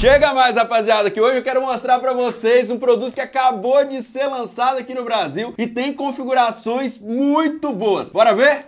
Chega mais, rapaziada, que hoje eu quero mostrar pra vocês um produto que acabou de ser lançado aqui no Brasil e tem configurações muito boas. Bora ver?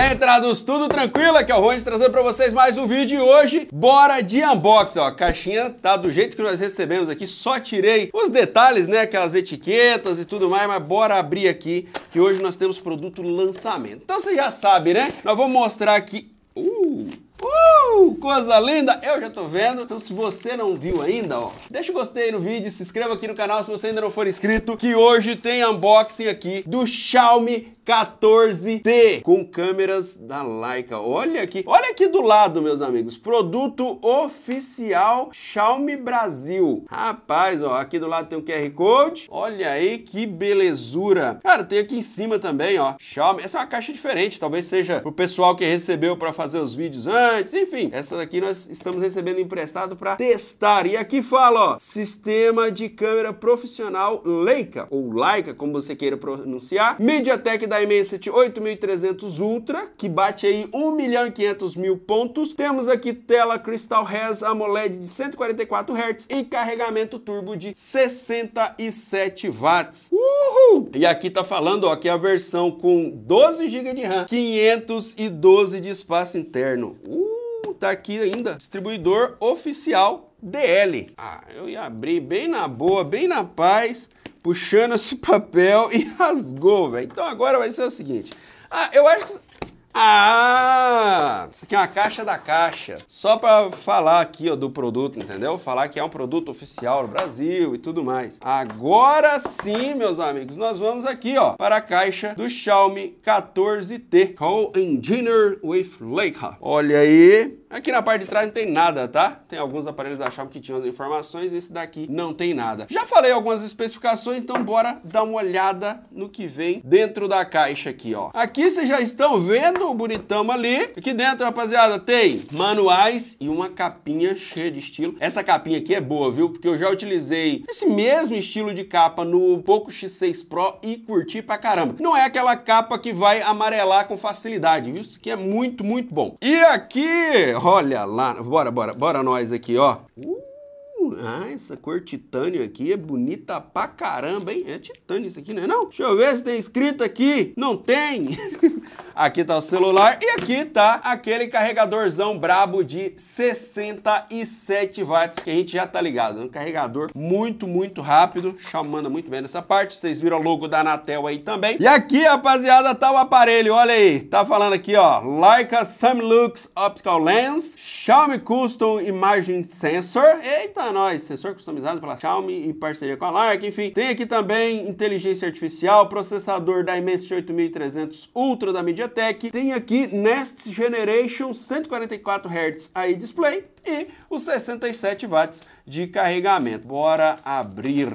E aí, entrados, tudo tranquilo? Aqui é o Rony trazendo pra vocês mais um vídeo e hoje, bora de unboxing, ó, a caixinha tá do jeito que nós recebemos aqui, só tirei os detalhes, né, aquelas etiquetas e tudo mais, mas bora abrir aqui, que hoje nós temos produto lançamento. Então você já sabe, né, nós vamos mostrar aqui, uh, Uh, coisa linda! Eu já tô vendo. Então, se você não viu ainda, ó, deixa o gostei no vídeo, se inscreva aqui no canal se você ainda não for inscrito, que hoje tem unboxing aqui do Xiaomi 14T com câmeras da Leica. Olha aqui, olha aqui do lado, meus amigos. Produto oficial Xiaomi Brasil. Rapaz, ó, aqui do lado tem um QR Code. Olha aí que belezura. Cara, tem aqui em cima também, ó. Xiaomi. Essa é uma caixa diferente, talvez seja pro pessoal que recebeu para fazer os vídeos antes. Enfim, essa daqui nós estamos recebendo emprestado para testar. E aqui fala, ó, sistema de câmera profissional Leica ou Leica, como você queira pronunciar. MediaTek da Dimensity 8300 Ultra, que bate aí 1 milhão e 500 mil pontos. Temos aqui tela Crystal Res AMOLED de 144 Hz e carregamento turbo de 67 watts. Uhul! E aqui tá falando ó, que é a versão com 12 GB de RAM, 512 de espaço interno. Uh, tá aqui ainda, distribuidor oficial DL. Ah, eu ia abrir bem na boa, bem na paz puxando esse papel e rasgou, velho. Então agora vai ser o seguinte. Ah, eu acho que... Ah, isso aqui é uma caixa da caixa. Só para falar aqui ó, do produto, entendeu? Falar que é um produto oficial no Brasil e tudo mais. Agora sim, meus amigos, nós vamos aqui ó, para a caixa do Xiaomi 14T com Engineer with Leica. Olha aí, Aqui na parte de trás não tem nada, tá? Tem alguns aparelhos da Xiaomi que tinham as informações, esse daqui não tem nada. Já falei algumas especificações, então bora dar uma olhada no que vem dentro da caixa aqui, ó. Aqui vocês já estão vendo o bonitão ali. Aqui dentro, rapaziada, tem manuais e uma capinha cheia de estilo. Essa capinha aqui é boa, viu? Porque eu já utilizei esse mesmo estilo de capa no Poco X6 Pro e curti pra caramba. Não é aquela capa que vai amarelar com facilidade, viu? Isso aqui é muito, muito bom. E aqui, Olha lá, bora, bora, bora nós aqui, ó. Uh, ah, essa cor titânio aqui é bonita pra caramba, hein? É titânio isso aqui, não é não? Deixa eu ver se tem escrito aqui. Não tem. aqui tá o celular e aqui tá aquele carregadorzão brabo de 67 watts que a gente já tá ligado. Um carregador muito, muito rápido. Chamando muito bem nessa parte. Vocês viram o logo da Anatel aí também. E aqui, rapaziada, tá o aparelho. Olha aí. Tá falando aqui, ó. Leica Samlux Optical Lens. Xiaomi Custom Imaging Sensor. Eita, nós. Sensor customizado pela Xiaomi e parceria com a Leica. Enfim, tem aqui também inteligência artificial, processador da Dimensity 8300 Ultra da MediaTek MediaTek tem aqui Next Generation 144 Hz aí display e os 67 watts de carregamento. Bora abrir.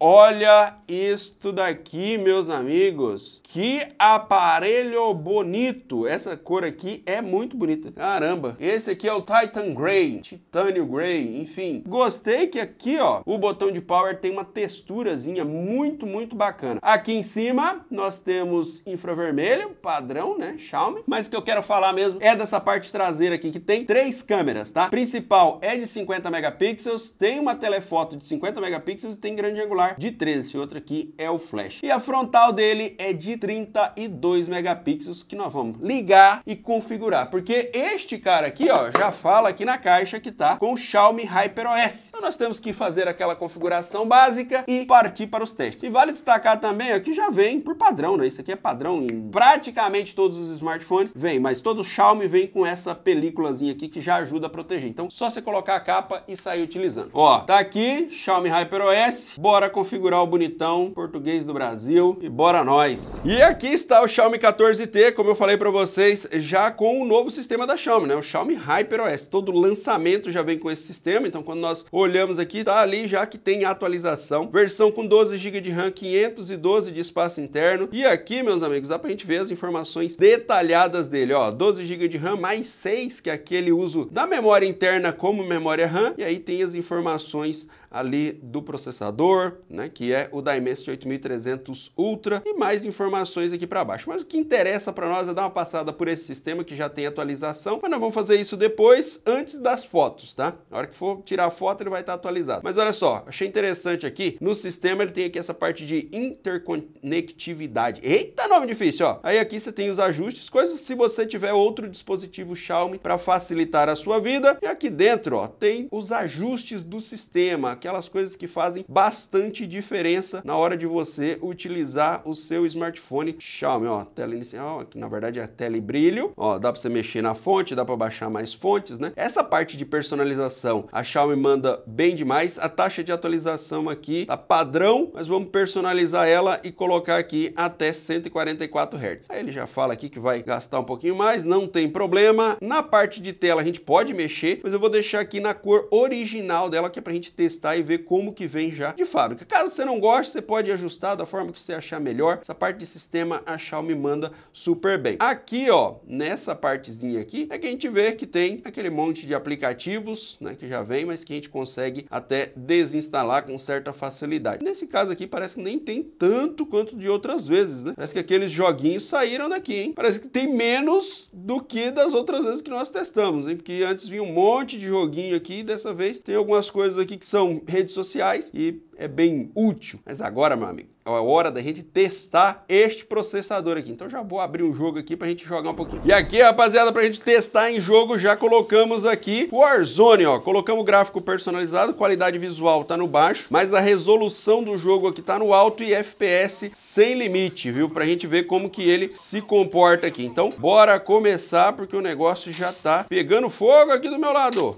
Olha isto daqui, meus amigos. Que aparelho bonito! Essa cor aqui é muito bonita. Caramba! Esse aqui é o Titan Grey, Titânio Grey, enfim. Gostei que aqui, ó, o botão de power tem uma texturazinha muito, muito bacana. Aqui em cima nós temos infravermelho, padrão, né, Xiaomi. Mas o que eu quero falar mesmo é dessa parte traseira aqui, que tem três câmeras, tá? Principal é de 50 megapixels, tem uma telefoto de 50 megapixels e tem grande angular de 13. Esse outro aqui é o flash. E a frontal dele é de 32 megapixels que nós vamos ligar e configurar, porque este cara aqui, ó, já fala aqui na caixa que tá com o Xiaomi HyperOS. Então nós temos que fazer aquela configuração básica e partir para os testes. E vale destacar também ó, que já vem por padrão, né? Isso aqui é padrão em praticamente todos os smartphones, vem, mas todo Xiaomi vem com essa películazinha aqui que já ajuda a proteger. Então só você colocar a capa e sair utilizando. Ó, tá aqui, Xiaomi HyperOS, bora configurar o bonitão português do Brasil e bora nós. E aqui está o Xiaomi 14T, como eu falei para vocês, já com o novo sistema da Xiaomi, né? O Xiaomi HyperOS. Todo lançamento já vem com esse sistema, então quando nós olhamos aqui, tá ali já que tem atualização. Versão com 12 GB de RAM, 512 de espaço interno. E aqui, meus amigos, dá pra gente ver as informações detalhadas dele, ó. 12 GB de RAM mais 6, que é aquele uso da memória interna como memória RAM. E aí tem as informações ali do processador, né, que é o Dimensity 8300 Ultra e mais informações aqui para baixo. Mas o que interessa para nós é dar uma passada por esse sistema que já tem atualização, mas nós vamos fazer isso depois, antes das fotos, tá? Na hora que for tirar a foto ele vai estar atualizado. Mas olha só, achei interessante aqui, no sistema ele tem aqui essa parte de interconectividade. Eita, nome difícil, ó. Aí aqui você tem os ajustes, coisas se você tiver outro dispositivo Xiaomi para facilitar a sua vida. E aqui dentro, ó, tem os ajustes do sistema, aquelas coisas que fazem bastante diferença na hora de você utilizar o seu smartphone Xiaomi, ó, tela inicial, que na verdade é tela e brilho, ó, dá para você mexer na fonte, dá para baixar mais fontes, né? Essa parte de personalização, a Xiaomi manda bem demais. A taxa de atualização aqui tá padrão, mas vamos personalizar ela e colocar aqui até 144 Hz. Aí ele já fala aqui que vai gastar um pouquinho mais, não tem problema. Na parte de tela a gente pode mexer, mas eu vou deixar aqui na cor original dela, que é pra gente testar e ver como que vem já de fábrica. Caso você não goste, você pode ajustar da forma que você achar melhor. Essa parte de sistema a Xiaomi manda super bem. Aqui, ó, nessa partezinha aqui, é que a gente vê que tem aquele monte de aplicativos, né, que já vem, mas que a gente consegue até desinstalar com certa facilidade. Nesse caso aqui, parece que nem tem tanto quanto de outras vezes, né? Parece que aqueles joguinhos saíram daqui, hein? Parece que tem menos do que das outras vezes que nós testamos, hein? Porque antes vinha um monte de joguinho aqui, dessa vez tem algumas coisas aqui que são redes sociais e é bem útil. Mas agora, meu amigo, é hora da gente testar este processador aqui. Então já vou abrir um jogo aqui pra gente jogar um pouquinho. E aqui, rapaziada, pra gente testar em jogo, já colocamos aqui Warzone, ó. Colocamos gráfico personalizado, qualidade visual tá no baixo, mas a resolução do jogo aqui tá no alto e FPS sem limite, viu? Pra gente ver como que ele se comporta aqui. Então, bora começar, porque o negócio já tá pegando fogo aqui do meu lado.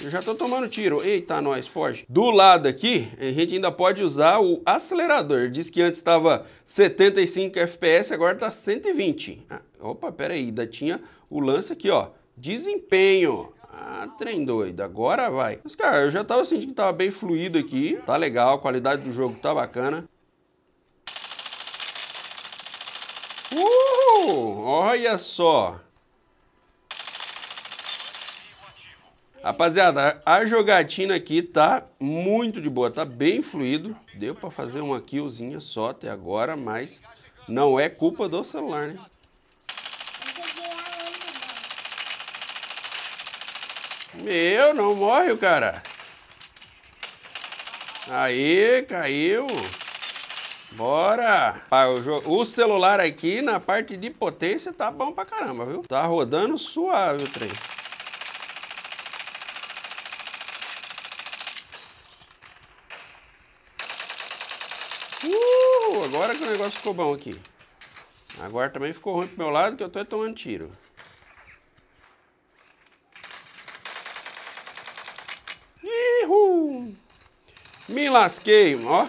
Eu já tô tomando tiro. Eita, nós, foge. Do lado aqui, a gente ainda pode usar o acelerador. Diz que antes estava 75 FPS, agora tá 120. Ah, opa, pera aí, ainda tinha o lance aqui, ó. Desempenho. Ah, trem doido, agora vai. Mas, cara, eu já tava sentindo que tava bem fluido aqui. Tá legal, a qualidade do jogo tá bacana. Uh, olha só. Rapaziada, a jogatina aqui tá muito de boa, tá bem fluido. Deu para fazer uma killzinha só até agora, mas não é culpa do celular, né? Meu, não morre o cara. Aí, caiu. Bora! Ah, o, celular aqui na parte de potência tá bom pra caramba, viu? Tá rodando suave o trem. Uh, agora que o negócio ficou bom aqui. Agora também ficou ruim pro meu lado que eu tô tomando tiro. Ihu! Me lasquei, ó.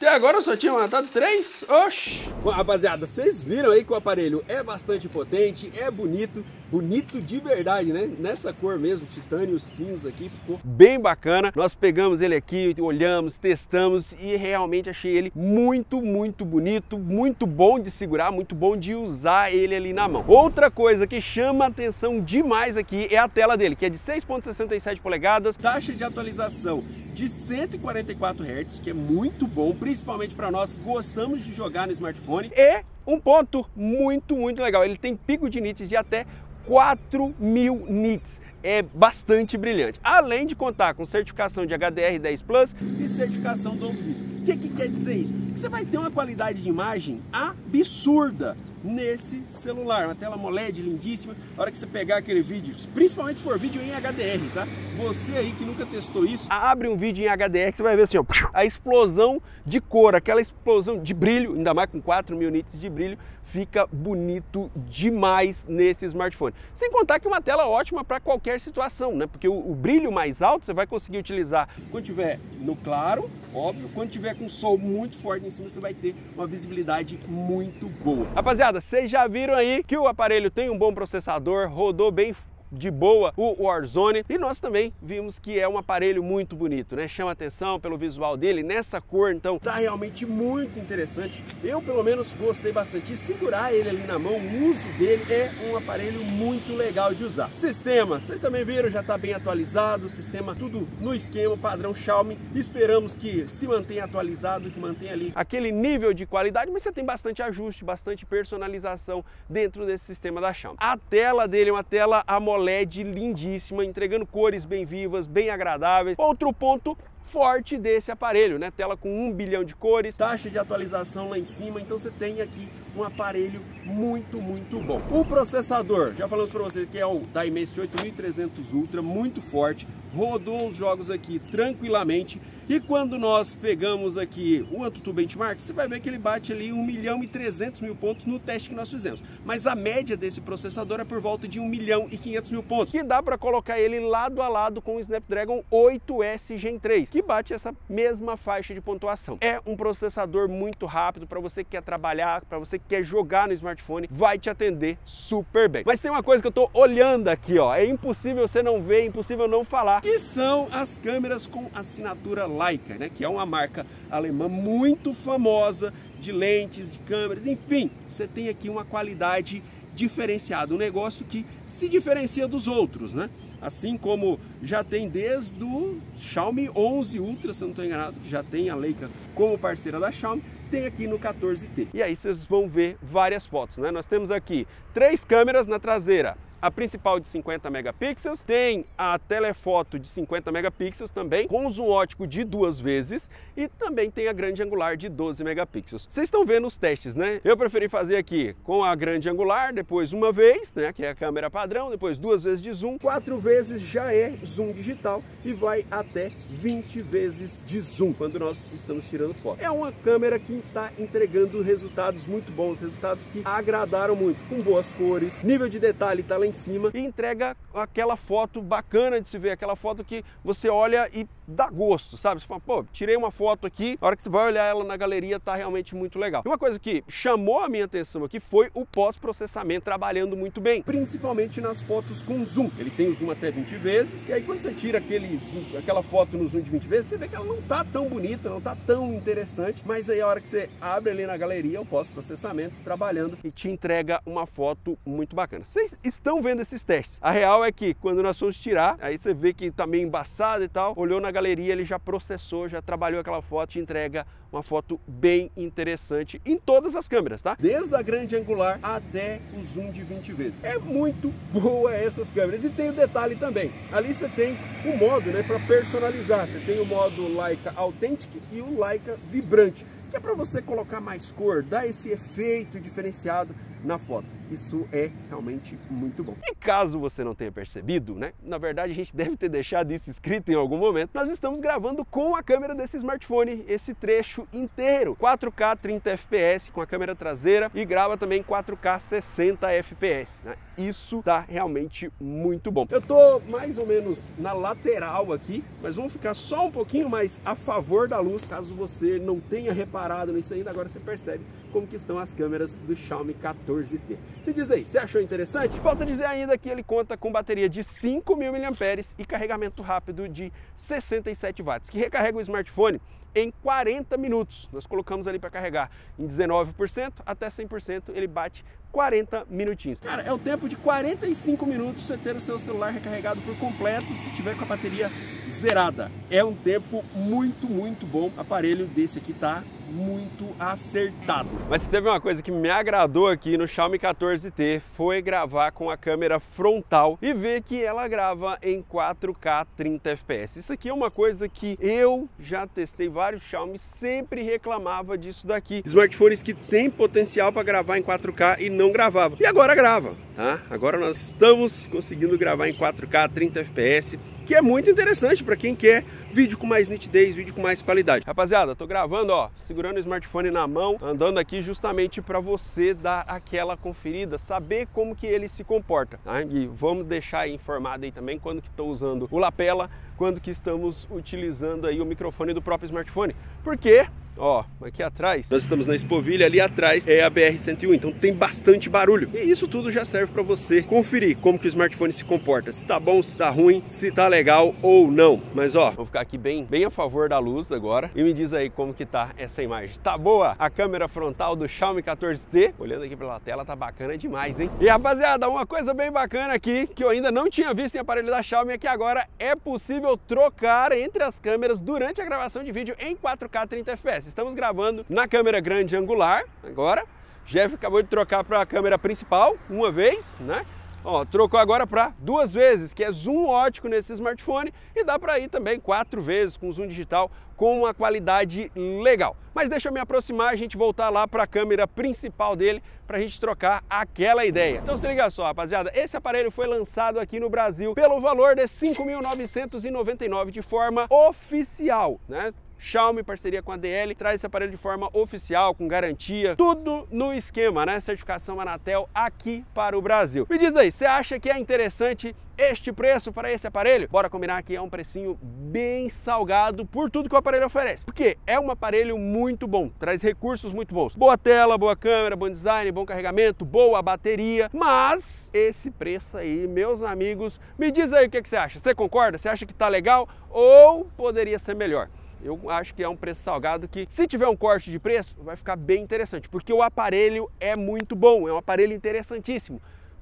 Até agora eu só tinha matado três. Oxi! Bom, rapaziada, vocês viram aí que o aparelho é bastante potente, é bonito, bonito de verdade, né? Nessa cor mesmo, titânio cinza aqui, ficou bem bacana. Nós pegamos ele aqui, olhamos, testamos e realmente achei ele muito, muito bonito, muito bom de segurar, muito bom de usar ele ali na mão. Outra coisa que chama atenção demais aqui é a tela dele, que é de 6.67 polegadas, taxa de atualização de 144 Hz, que é muito bom, principalmente para nós que gostamos de jogar no smartphone. E um ponto muito, muito legal, ele tem pico de nits de até 4.000 nits é bastante brilhante. Além de contar com certificação de HDR10 Plus e certificação Dolby Vision. O que, que quer dizer isso? Que você vai ter uma qualidade de imagem absurda nesse celular. Uma tela AMOLED lindíssima. A hora que você pegar aquele vídeo, principalmente se for vídeo em HDR, tá? Você aí que nunca testou isso, abre um vídeo em HDR que você vai ver assim, ó, a explosão de cor, aquela explosão de brilho, ainda mais com 4 mil nits de brilho, fica bonito demais nesse smartphone. Sem contar que é uma tela ótima para qualquer situação, né? Porque o, o, brilho mais alto você vai conseguir utilizar quando tiver no claro, óbvio, quando tiver com sol muito forte em cima, você vai ter uma visibilidade muito boa. Rapaziada, vocês já viram aí que o aparelho tem um bom processador, rodou bem de boa o Warzone. E nós também vimos que é um aparelho muito bonito, né? Chama atenção pelo visual dele, nessa cor, então tá realmente muito interessante. Eu, pelo menos, gostei bastante de segurar ele ali na mão. O uso dele é um aparelho muito legal de usar. Sistema, vocês também viram, já tá bem atualizado, sistema tudo no esquema, padrão Xiaomi. Esperamos que se mantenha atualizado, que mantenha ali aquele nível de qualidade, mas você tem bastante ajuste, bastante personalização dentro desse sistema da Xiaomi. A tela dele é uma tela AMOLED lindíssima, entregando cores bem vivas, bem agradáveis. Outro ponto forte desse aparelho, né? Tela com 1 bilhão de cores, taxa de atualização lá em cima, então você tem aqui um aparelho muito, muito bom. O processador, já falamos para vocês que é o Dimensity 8300 Ultra, muito forte, rodou os jogos aqui tranquilamente, e quando nós pegamos aqui o AnTuTu Benchmark, você vai ver que ele bate ali 1 milhão e 300 mil pontos no teste que nós fizemos. Mas a média desse processador é por volta de 1 milhão e 500 mil pontos, que dá para colocar ele lado a lado com o Snapdragon 8S Gen 3, que bate essa mesma faixa de pontuação. É um processador muito rápido para você que quer trabalhar, para você que quer jogar no smartphone, vai te atender super bem. Mas tem uma coisa que eu estou olhando aqui, ó, é impossível você não ver, é impossível não falar, que são as câmeras com assinatura Leica, né, que é uma marca alemã muito famosa de lentes, de câmeras, enfim, você tem aqui uma qualidade diferenciada, um negócio que se diferencia dos outros, né? Assim como já tem desde o Xiaomi 11 Ultra, se não estou enganado, que já tem a Leica como parceira da Xiaomi, tem aqui no 14T. E aí vocês vão ver várias fotos, né? Nós temos aqui três câmeras na traseira, a principal de 50 megapixels, tem a telefoto de 50 megapixels também, com zoom ótico de duas vezes e também tem a grande angular de 12 megapixels. Vocês estão vendo os testes, né? Eu preferi fazer aqui com a grande angular, depois uma vez, né, que é a câmera padrão, depois duas vezes de zoom, quatro vezes já é zoom digital e vai até 20 vezes de zoom quando nós estamos tirando foto. É uma câmera que está entregando resultados muito bons, resultados que agradaram muito, com boas cores, nível de detalhe está lá em cima e entrega aquela foto bacana de se ver, aquela foto que você olha e dá gosto, sabe? Você fala, pô, tirei uma foto aqui, a hora que você vai olhar ela na galeria tá realmente muito legal. Uma coisa que chamou a minha atenção aqui foi o pós-processamento trabalhando muito bem, principalmente nas fotos com zoom. Ele tem o zoom até 20 vezes, e aí quando você tira aquele zoom, aquela foto no zoom de 20 vezes, você vê que ela não tá tão bonita, não tá tão interessante, mas aí a hora que você abre ali na galeria, o pós-processamento trabalhando e te entrega uma foto muito bacana. Vocês estão vendo esses testes. A real é que quando nós fomos tirar, aí você vê que tá meio embaçado e tal, olhou na galeria, ele já processou, já trabalhou aquela foto, te entrega uma foto bem interessante em todas as câmeras, tá? Desde a grande angular até o zoom de 20 vezes. É muito boa essas câmeras. E tem o detalhe também. Ali você tem o modo, né, para personalizar. Você tem o modo Leica Authentic e o Leica Vibrante que é para você colocar mais cor, dar esse efeito diferenciado na foto. Isso é realmente muito bom. E caso você não tenha percebido, né? Na verdade a gente deve ter deixado isso escrito em algum momento. Nós estamos gravando com a câmera desse smartphone esse trecho inteiro, 4K 30 fps com a câmera traseira e grava também 4K 60 fps. Né? Isso tá realmente muito bom. Eu tô mais ou menos na lateral aqui, mas vamos ficar só um pouquinho mais a favor da luz, caso você não tenha reparado nisso ainda, agora você percebe como que estão as câmeras do Xiaomi 14T. Me diz aí, você achou interessante? Falta dizer ainda que ele conta com bateria de 5.000 mAh e carregamento rápido de 67 watts, que recarrega o smartphone em 40 minutos. Nós colocamos ali para carregar em 19% até 100%, ele bate 40 minutinhos. Cara, é o tempo de 45 minutos você ter o seu celular recarregado por completo se tiver com a bateria zerada. É um tempo muito, muito bom. O aparelho desse aqui tá muito acertado. Mas teve uma coisa que me agradou aqui no Xiaomi 14T foi gravar com a câmera frontal e ver que ela grava em 4K 30 fps. Isso aqui é uma coisa que eu já testei vários Xiaomi, sempre reclamava disso daqui. Smartphones que têm potencial para gravar em 4K e não gravava. E agora grava, tá? Agora nós estamos conseguindo gravar em 4K 30 fps que é muito interessante para quem quer vídeo com mais nitidez, vídeo com mais qualidade. Rapaziada, tô gravando, ó, segurando o smartphone na mão, andando aqui justamente para você dar aquela conferida, saber como que ele se comporta, tá? E vamos deixar aí informado aí também quando que estou usando o lapela, quando que estamos utilizando aí o microfone do próprio smartphone. Porque Ó, aqui atrás, nós estamos na Espovilha, ali atrás é a BR-101, então tem bastante barulho. E isso tudo já serve para você conferir como que o smartphone se comporta, se tá bom, se tá ruim, se tá legal ou não. Mas ó, vou ficar aqui bem, bem a favor da luz agora e me diz aí como que tá essa imagem. Tá boa a câmera frontal do Xiaomi 14T? Olhando aqui pela tela, tá bacana demais, hein? E rapaziada, uma coisa bem bacana aqui, que eu ainda não tinha visto em aparelho da Xiaomi, é que agora é possível trocar entre as câmeras durante a gravação de vídeo em 4K 30 FPS. Estamos gravando na câmera grande angular agora. Jeff acabou de trocar para a câmera principal uma vez, né? Ó, trocou agora para duas vezes, que é zoom ótico nesse smartphone e dá para ir também quatro vezes com zoom digital com uma qualidade legal. Mas deixa eu me aproximar, a gente voltar lá para a câmera principal dele para a gente trocar aquela ideia. Então se liga só, rapaziada, esse aparelho foi lançado aqui no Brasil pelo valor de 5.999 de forma oficial, né? Xiaomi, parceria com a DL, traz esse aparelho de forma oficial, com garantia, tudo no esquema, né? Certificação Anatel aqui para o Brasil. Me diz aí, você acha que é interessante este preço para esse aparelho? Bora combinar que é um precinho bem salgado por tudo que o aparelho oferece. Porque é um aparelho muito bom, traz recursos muito bons. Boa tela, boa câmera, bom design, bom carregamento, boa bateria, mas esse preço aí, meus amigos, me diz aí o que, que você acha. Você concorda? Você acha que tá legal ou poderia ser melhor? Eu acho que é um preço salgado que, se tiver um corte de preço, vai ficar bem interessante, porque o aparelho é muito bom, é um aparelho interessantíssimo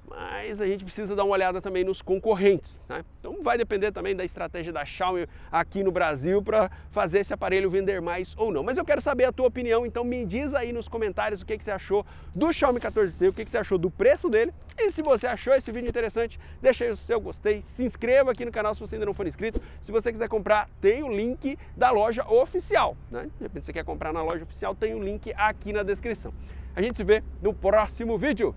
mas a gente precisa dar uma olhada também nos concorrentes. Né? Então vai depender também da estratégia da Xiaomi aqui no Brasil para fazer esse aparelho vender mais ou não. Mas eu quero saber a tua opinião, então me diz aí nos comentários o que, que você achou do Xiaomi 14T, o que, que você achou do preço dele. E se você achou esse vídeo interessante, deixa aí o seu gostei, se inscreva aqui no canal se você ainda não for inscrito. Se você quiser comprar, tem o link da loja oficial. Né? De repente você quer comprar na loja oficial, tem o link aqui na descrição. A gente se vê no próximo vídeo.